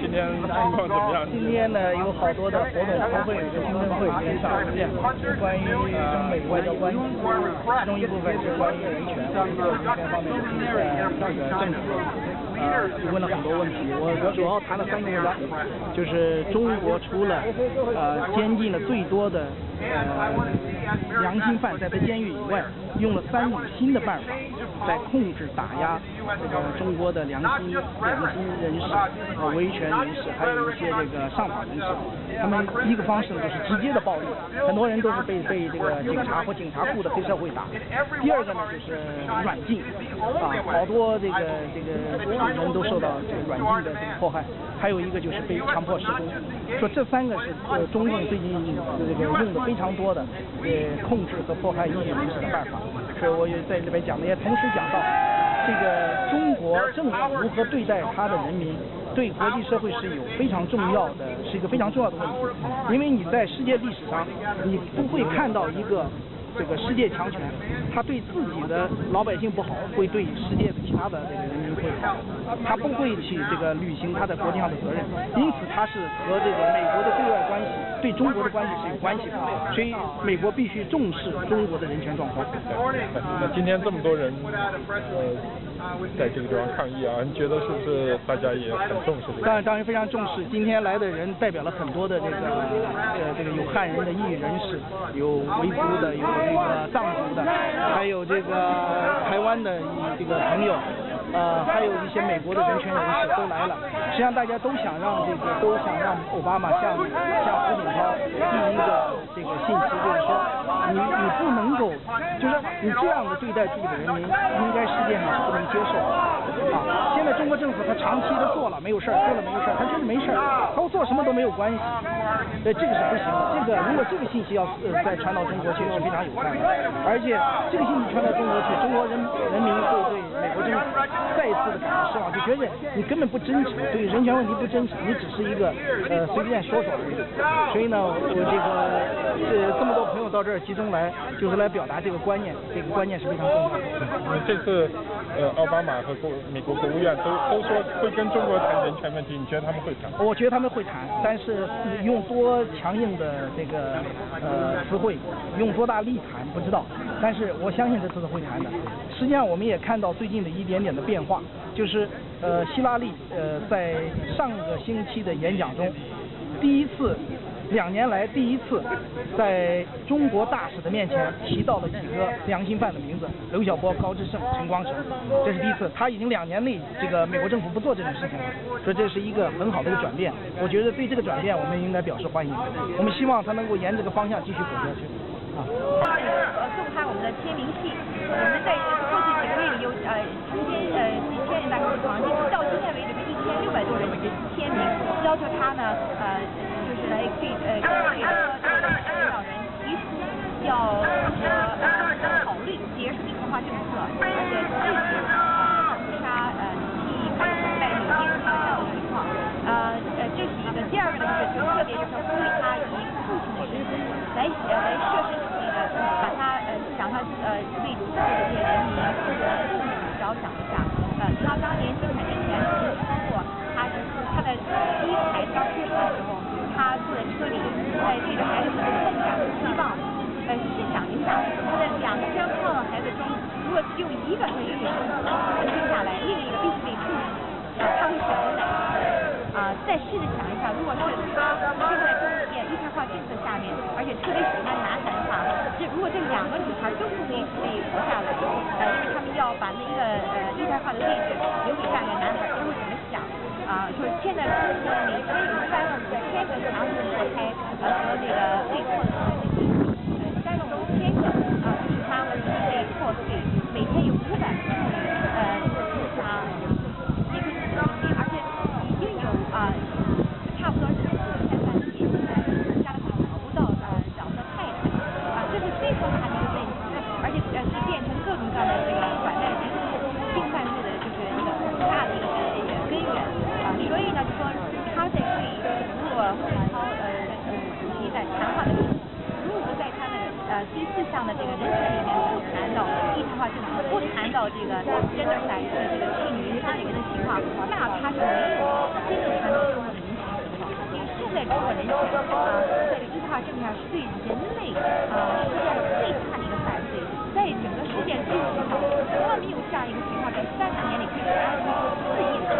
今天？今天呢，有好多的活动，包括有个听证会跟上文件，关于中美外交关系，其中一部分是关于人权，人权方面的这个政治。呃，问了很多问题，我我主要谈了三个问题，就是中国除了呃监禁了最多的呃良心犯在在监狱以外，用了三种新的办法在控制打压这个中国的良心良心人士、呃维权人士，还有一些这个上访人士。他们一个方式呢就是直接的暴力，很多人都是被被这个警察或警察雇的黑社会打。第二个呢就是软禁，啊，好多这个这个人都受到这个软禁的这个迫害。还有一个就是被强迫施工，说这三个是呃中共最近这个用的非常多的呃控制和迫害异议人士的办法。所以我也在里边讲的，也同时讲到这个中国政府如何对待他的人民。对国际社会是有非常重要的，是一个非常重要的问题，因为你在世界历史上，你不会看到一个这个世界强权，他对自己的老百姓不好，会对世界的其他的这个人民会好，他不会去这个履行他在国际上的责任，因此他是和这个美国的对外关系，对中国的关系是有关系的，所以美国必须重视中国的人权状况。那今天这么多人，呃。在这个地方抗议啊，你觉得是不是大家也很重视？当然，当然非常重视。今天来的人代表了很多的这个呃这个有汉人的异域人士，有维族的，有这个藏族的，还有这个台湾的这个朋友。呃，还有一些美国的人权人士都来了。实际上，大家都想让这个，都想让奥巴马向向胡锦涛第一个这个信息，就是说，你你不能够，就是你这样的对待自己的人民，应该世界上是不能接受啊。现在中国政府他长期的做了没有事儿，做了没有事儿，他就是没事儿，他做什么都没有关系。呃，这个是不行的。这个如果这个信息要呃再传到中国去是非常有害的，而且这个信息传到中国去，中国人人民会对美国政府。再一次的感到失望，就觉得你根本不真诚，对人权问题不真诚，你只是一个呃随便说说而已。所以呢，我这个这这么多朋友到这儿集中来，就是来表达这个观念，这个观念是非常重要的。这次呃奥巴马和国美国国务院都都说会跟中国谈人权问题，你觉得他们会谈？我觉得他们会谈，但是用多强硬的这个呃词汇，用多大力谈不知道，但是我相信这次是会谈的。实际上我们也看到最近的一点点的变化，就是呃希拉里呃在上个星期的演讲中，第一次两年来第一次在中国大使的面前提到了几个良心犯的名字，刘晓波、高志胜、陈光诚，这是第一次。他已经两年内这个美国政府不做这种事情了，所以这是一个很好的一个转变。我觉得对这个转变我们应该表示欢迎，我们希望他能够沿这个方向继续走下去。啊。送他我们的签名信，我们在。有呃成千呃几千人大概是多少？到今天为止是一千六百多人签名，要求他呢呃就是来给呃给美国的领导人提出要说呃考虑结束一化政策，而且禁止呃屠杀呃替还有在缅甸这样的情况。呃呃这是一个，第二个呢就是就特别就是呼吁他以父亲的身份来来设身处地的把他呃想呃为中国的这些人民。着想一下，呃，他当年进产之前曾经说过，他的他的第一个孩子刚出生的时候，他坐在车里，在对着孩子说梦想和希望。呃，试想一下，他的两个非常胖的孩子中，如果只有一个是女生生下来，另一个必须得处理，他会选择哪个？啊，再试着想一下，如果是他生在中面一胎化政策下面，而且特别喜欢，两个女孩都不可以可以活下来，呃，因为他们要把那个呃一胎化的位置留给下一个男孩，他会怎么想？啊，就是现在中国每天有三万五千个强制堕胎呃和那个被迫的这些呃三万五千个啊，就是他们被破碎，每天有五百个呃自杀。第四项的这个人权里面不谈到一胎化政策，不谈到这个 gender side 的这个性别差别的情况，那它是没有真正传到生活的影响的情况。因为现在中国人群啊，在这个异化政策是对人类啊世界上最大的一个犯罪，在整个世界历史上从来没有这样一个情况，在三十年里可以杀出四亿的。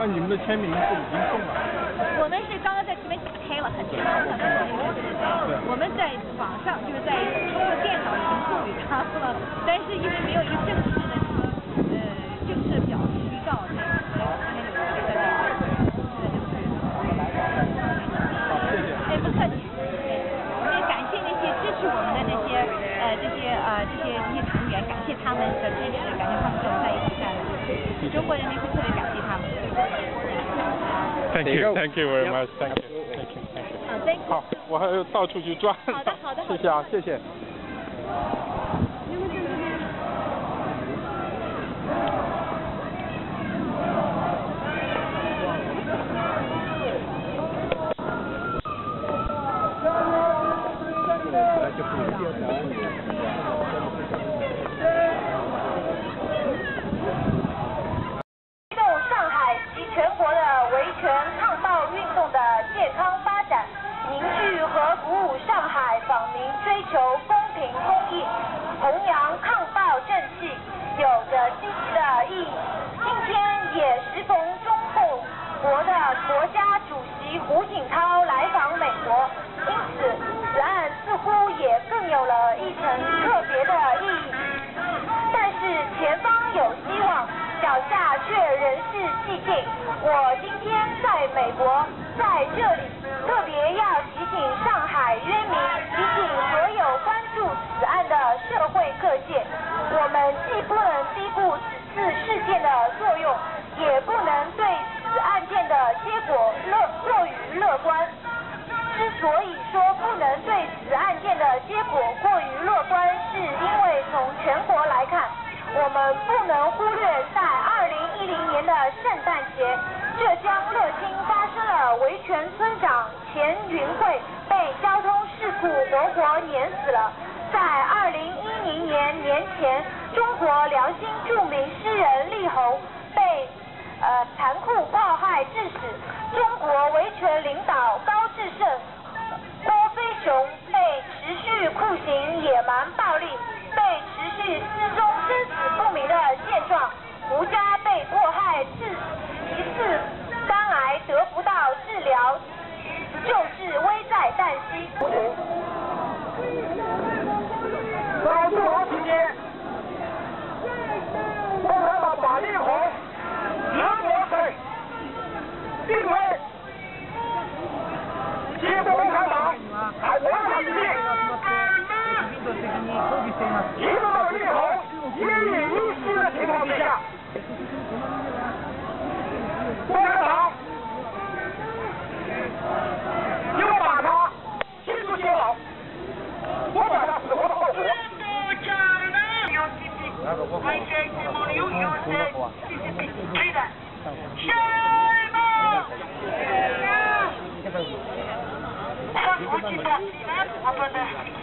那你们的签名是已经送了？我们是刚刚在前面打开了，很长很长的一个时间。我们在网上就是在通过电脑已经送给他了，但是因为没有一个正式的呃正式的表示预告，所以今天有一个在这儿，现在就是。哎，不客气。我们也感谢那些支持我们的那些呃这些呃这些这些成员，感谢他们的支持，感谢他们跟我们在一起干的。中国人民会特别。Thank you, thank you very much, thank you, thank you, thank you. 好我还要到处去转。好的好的好的谢谢啊，谢谢。推动上海及全国的维权抗暴运动的健康发展，凝聚和鼓舞上海访民追求公平公义，弘扬抗暴正气，有着积极的意义。今天也时逢中共国的国家主席胡锦涛来访美国，因此此案似乎也更有了一层特别的意义。但是前方有希望，脚下却仍是寂静。我今天在美国，在这里特别要提醒上海冤民，提醒所有关注此案的社会各界，我们既不能低估此次事件的作用，也不能对此案件的结果乐过于乐观。之所以说不能对此案件的结果过于乐观，是因为从全国来看，我们不能忽略在2010年的圣诞节，浙江乐清发生了维权村长钱云贵被交通事故活活碾死了。在2010年年前，中国辽兴著名诗人力宏被呃残酷迫害致死，中领导高志胜、郭飞雄被持续酷刑、野蛮霸 Gracias.